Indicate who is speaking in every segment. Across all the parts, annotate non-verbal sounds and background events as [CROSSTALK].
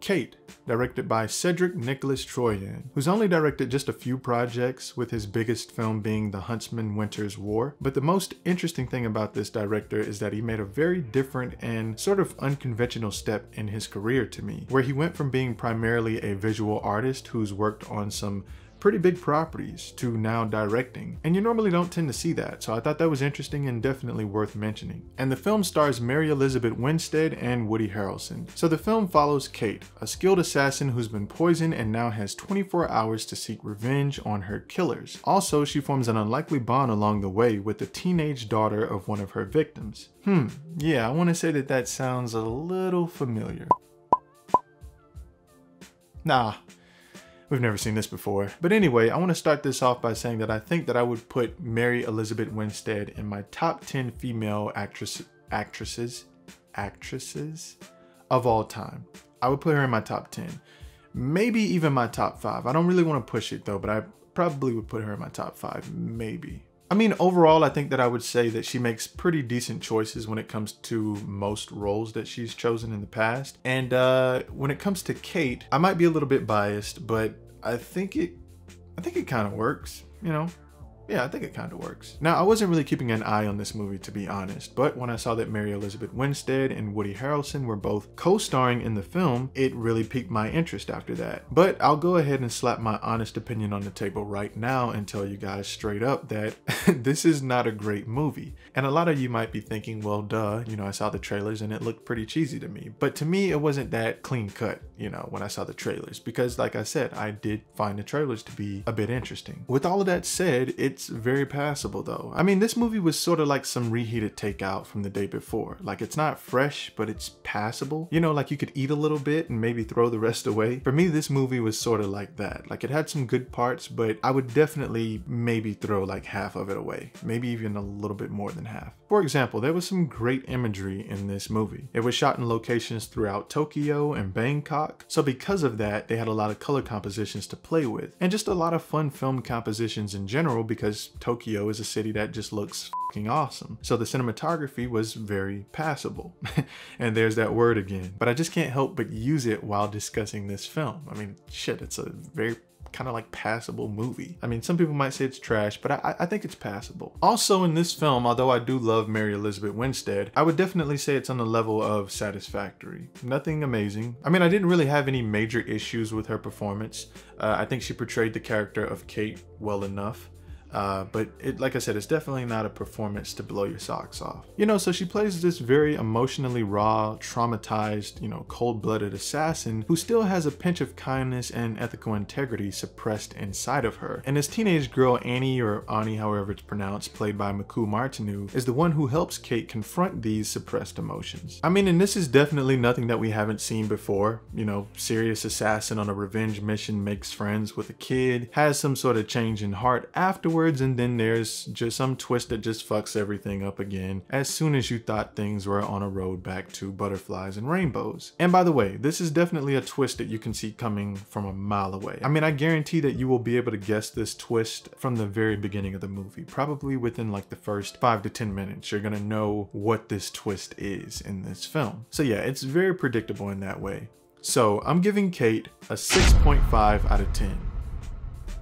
Speaker 1: Kate, directed by Cedric Nicolas-Troyan, who's only directed just a few projects, with his biggest film being The Huntsman Winter's War. But the most interesting thing about this director is that he made a very different and sort of unconventional step in his career to me, where he went from being primarily a visual artist who's worked on some pretty big properties to now directing. And you normally don't tend to see that, so I thought that was interesting and definitely worth mentioning. And the film stars Mary Elizabeth Winstead and Woody Harrelson. So the film follows Kate, a skilled assassin who's been poisoned and now has 24 hours to seek revenge on her killers. Also, she forms an unlikely bond along the way with the teenage daughter of one of her victims. Hmm, yeah, I want to say that that sounds a little familiar. Nah, We've never seen this before. But anyway, I want to start this off by saying that I think that I would put Mary Elizabeth Winstead in my top 10 female actress, actresses, actresses of all time. I would put her in my top 10. Maybe even my top five. I don't really want to push it though, but I probably would put her in my top five, maybe. I mean, overall, I think that I would say that she makes pretty decent choices when it comes to most roles that she's chosen in the past. And uh, when it comes to Kate, I might be a little bit biased, but I think it, I think it kind of works, you know? Yeah, I think it kind of works. Now, I wasn't really keeping an eye on this movie to be honest, but when I saw that Mary Elizabeth Winstead and Woody Harrelson were both co-starring in the film, it really piqued my interest after that. But I'll go ahead and slap my honest opinion on the table right now and tell you guys straight up that [LAUGHS] this is not a great movie. And a lot of you might be thinking, well, duh, you know, I saw the trailers and it looked pretty cheesy to me. But to me, it wasn't that clean cut, you know, when I saw the trailers, because like I said, I did find the trailers to be a bit interesting. With all of that said, it it's very passable though. I mean, this movie was sort of like some reheated takeout from the day before. Like it's not fresh, but it's passable. You know, like you could eat a little bit and maybe throw the rest away. For me, this movie was sort of like that. Like it had some good parts, but I would definitely maybe throw like half of it away. Maybe even a little bit more than half. For example, there was some great imagery in this movie. It was shot in locations throughout Tokyo and Bangkok. So because of that, they had a lot of color compositions to play with and just a lot of fun film compositions in general because because Tokyo is a city that just looks fucking awesome. So the cinematography was very passable. [LAUGHS] and there's that word again. But I just can't help but use it while discussing this film. I mean, shit, it's a very kind of like passable movie. I mean, some people might say it's trash, but I, I, think it's passable. Also in this film, although I do love Mary Elizabeth Winstead, I would definitely say it's on the level of satisfactory. Nothing amazing. I mean, I didn't really have any major issues with her performance. Uh, I think she portrayed the character of Kate well enough. Uh, but it, like I said, it's definitely not a performance to blow your socks off. You know, so she plays this very emotionally raw, traumatized, you know, cold-blooded assassin who still has a pinch of kindness and ethical integrity suppressed inside of her. And this teenage girl, Annie or Annie, however it's pronounced, played by Miku Martineau, is the one who helps Kate confront these suppressed emotions. I mean, and this is definitely nothing that we haven't seen before. You know, serious assassin on a revenge mission makes friends with a kid, has some sort of change in heart afterwards afterwards and then there's just some twist that just fucks everything up again as soon as you thought things were on a road back to butterflies and rainbows. And by the way, this is definitely a twist that you can see coming from a mile away. I mean, I guarantee that you will be able to guess this twist from the very beginning of the movie. Probably within like the first five to 10 minutes, you're gonna know what this twist is in this film. So yeah, it's very predictable in that way. So I'm giving Kate a 6.5 out of 10.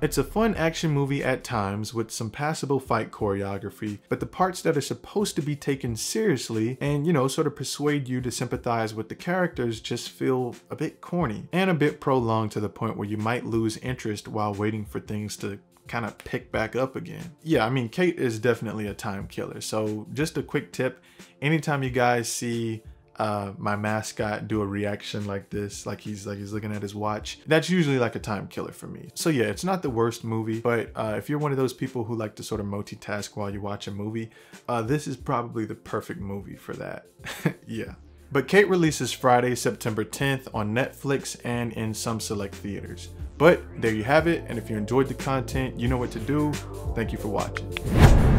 Speaker 1: It's a fun action movie at times with some passable fight choreography, but the parts that are supposed to be taken seriously and, you know, sort of persuade you to sympathize with the characters just feel a bit corny and a bit prolonged to the point where you might lose interest while waiting for things to kind of pick back up again. Yeah, I mean, Kate is definitely a time killer. So just a quick tip, anytime you guys see uh, my mascot do a reaction like this, like he's like he's looking at his watch, that's usually like a time killer for me. So yeah, it's not the worst movie, but uh, if you're one of those people who like to sort of multitask while you watch a movie, uh, this is probably the perfect movie for that. [LAUGHS] yeah. But Kate releases Friday, September 10th on Netflix and in some select theaters. But there you have it, and if you enjoyed the content, you know what to do. Thank you for watching.